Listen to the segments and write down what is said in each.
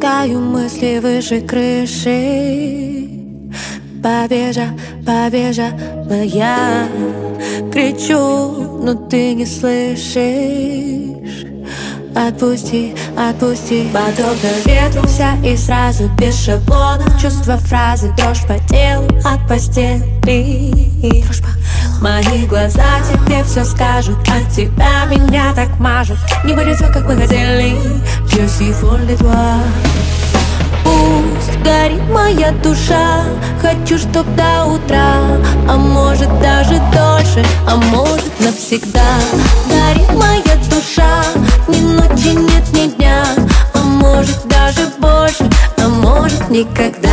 Запускаю мысли выше крыши. Побежа, побежала я Кричу, но ты не слышишь. Отпусти, отпусти. Подобно ветру вся и сразу без шаблона. Чувства фразы, дрожь по телу от постели. Дрожь по Мои глаза тебе все скажут От тебя меня так мажут. Не будет все, как мы хотели Je suis folle de toi Пусть горит моя душа Хочу, чтоб до утра. А может даже дольше А может навсегда. Горит моя душа Ни ночи нет, ни дня. А может даже больше А может никогда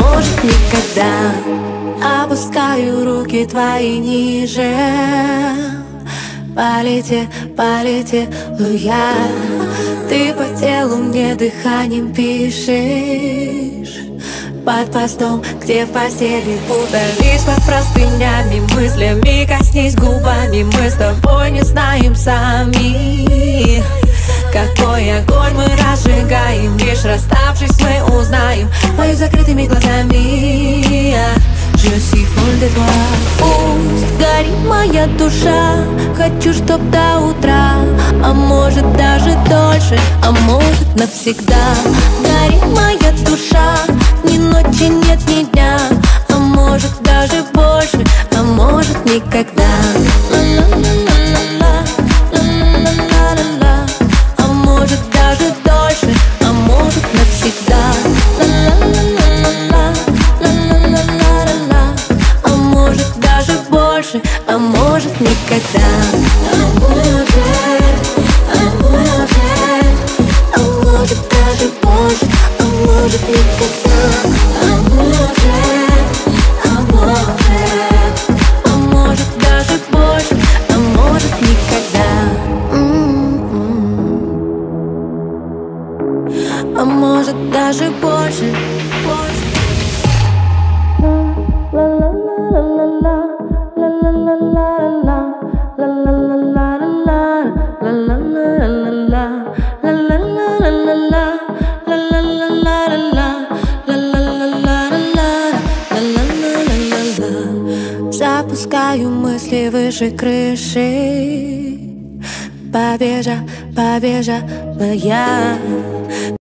Может никогда. Опускаю руки твои ниже. Полете, полетела я. Ты по телу мне дыханием пишешь под постом, где в постели Удались под простынями мыслями. Коснись губами, мы с тобой не знаем сами. Какой огонь мы разжигаем Лишь расставшись мы узнаем. Мою закрытыми глазами. Je suis folle de Пусть горит моя душа. Хочу, чтоб до утра. А может даже дольше. А может навсегда. Горит моя душа. Ни ночи нет, ни дня. А может даже больше. А может никогда. Ла-ла-ла-ла-ла Ла-ла-ла-ла-ла А может даже дольше А может, даже больше больше, выше крыши. Побежа, побежала я